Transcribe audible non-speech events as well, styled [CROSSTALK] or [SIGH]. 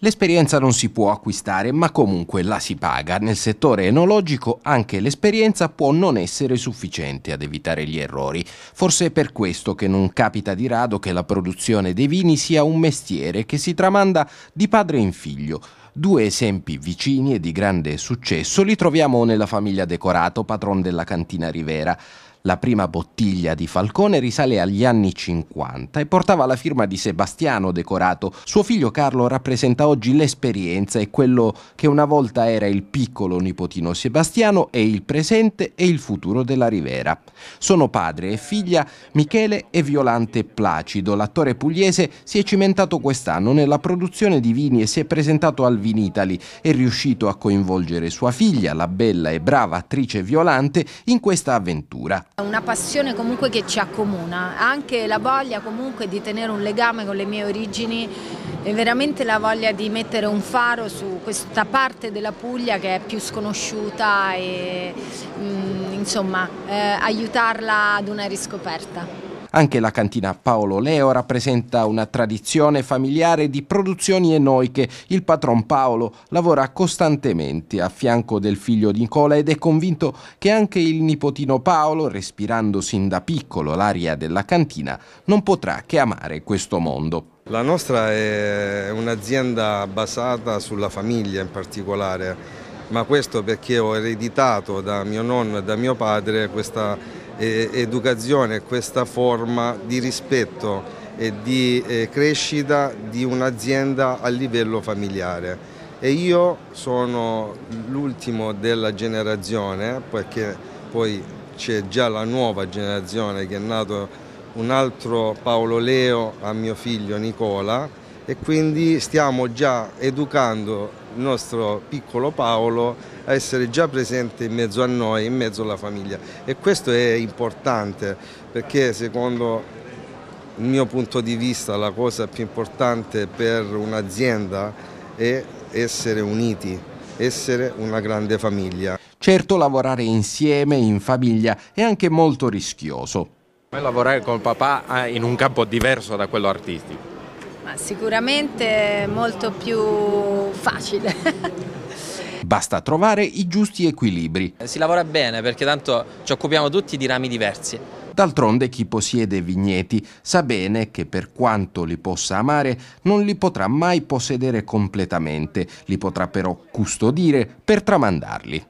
L'esperienza non si può acquistare, ma comunque la si paga. Nel settore enologico anche l'esperienza può non essere sufficiente ad evitare gli errori. Forse è per questo che non capita di rado che la produzione dei vini sia un mestiere che si tramanda di padre in figlio. Due esempi vicini e di grande successo li troviamo nella famiglia Decorato, patron della cantina Rivera. La prima bottiglia di Falcone risale agli anni 50 e portava la firma di Sebastiano Decorato. Suo figlio Carlo rappresenta oggi l'esperienza e quello che una volta era il piccolo nipotino Sebastiano è il presente e il futuro della Rivera. Sono padre e figlia Michele e Violante Placido. L'attore pugliese si è cimentato quest'anno nella produzione di vini e si è presentato al Vinitali. È riuscito a coinvolgere sua figlia, la bella e brava attrice Violante, in questa avventura. Una passione comunque che ci accomuna, anche la voglia comunque di tenere un legame con le mie origini e veramente la voglia di mettere un faro su questa parte della Puglia che è più sconosciuta e mm, insomma eh, aiutarla ad una riscoperta. Anche la cantina Paolo Leo rappresenta una tradizione familiare di produzioni enoiche. Il patron Paolo lavora costantemente a fianco del figlio Nicola ed è convinto che anche il nipotino Paolo, respirando sin da piccolo l'aria della cantina, non potrà che amare questo mondo. La nostra è un'azienda basata sulla famiglia in particolare, ma questo perché ho ereditato da mio nonno e da mio padre questa educazione, questa forma di rispetto e di eh, crescita di un'azienda a livello familiare. E io sono l'ultimo della generazione, perché poi c'è già la nuova generazione che è nato un altro Paolo Leo a mio figlio Nicola e quindi stiamo già educando il nostro piccolo Paolo a essere già presente in mezzo a noi, in mezzo alla famiglia e questo è importante perché secondo il mio punto di vista la cosa più importante per un'azienda è essere uniti, essere una grande famiglia. Certo lavorare insieme, in famiglia, è anche molto rischioso. Lavorare col papà in un campo diverso da quello artistico. Ma sicuramente molto più facile. [LAUGHS] Basta trovare i giusti equilibri. Si lavora bene perché tanto ci occupiamo tutti di rami diversi. D'altronde chi possiede vigneti sa bene che per quanto li possa amare non li potrà mai possedere completamente, li potrà però custodire per tramandarli.